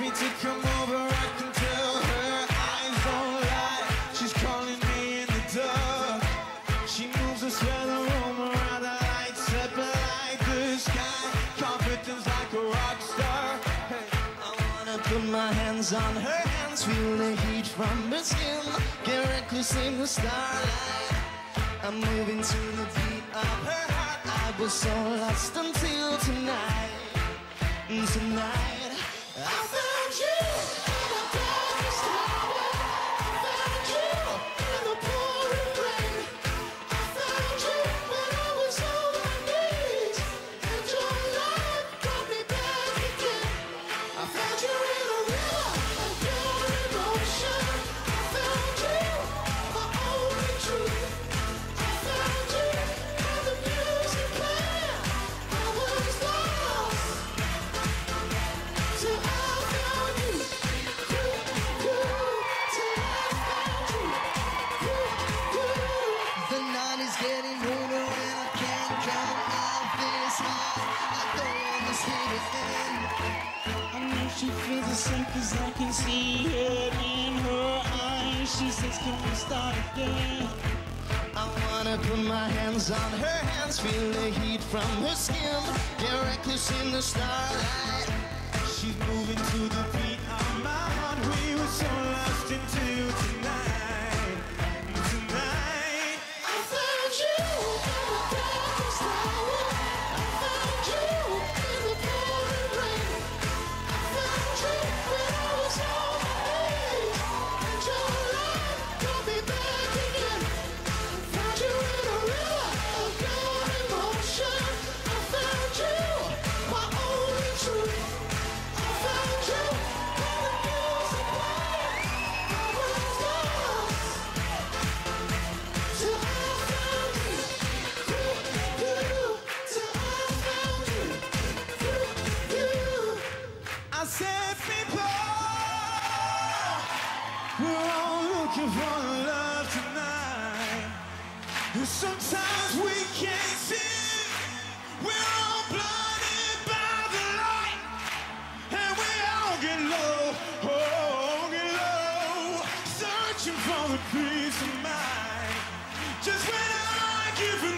me to come over, I can tell her eyes don't lie. She's calling me in the dark. She moves us around the room, around the lights, up like the sky. Like a rock star. I wanna put my hands on her hands, feel the heat from the skin. Get reckless in the starlight. I'm moving to the beat of her heart. I was so lost until tonight, tonight. I know she feels the same cause I can see it in her eyes She says, can we start again? I wanna put my hands on her hands Feel the heat from her skin Get reckless in the starlight She's moving to the beat We're all looking for love tonight. And sometimes we can't see. We're all blinded by the light. And we all get low, oh, get low. Searching for the peace of mind. Just when I give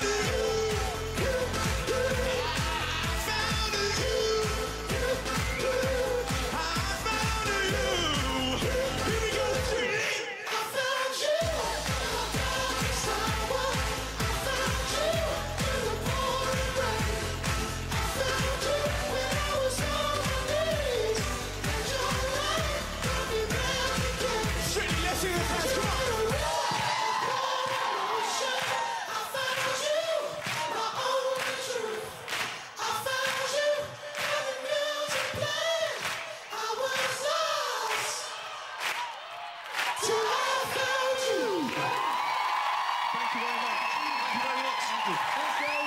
Bye. Thank you.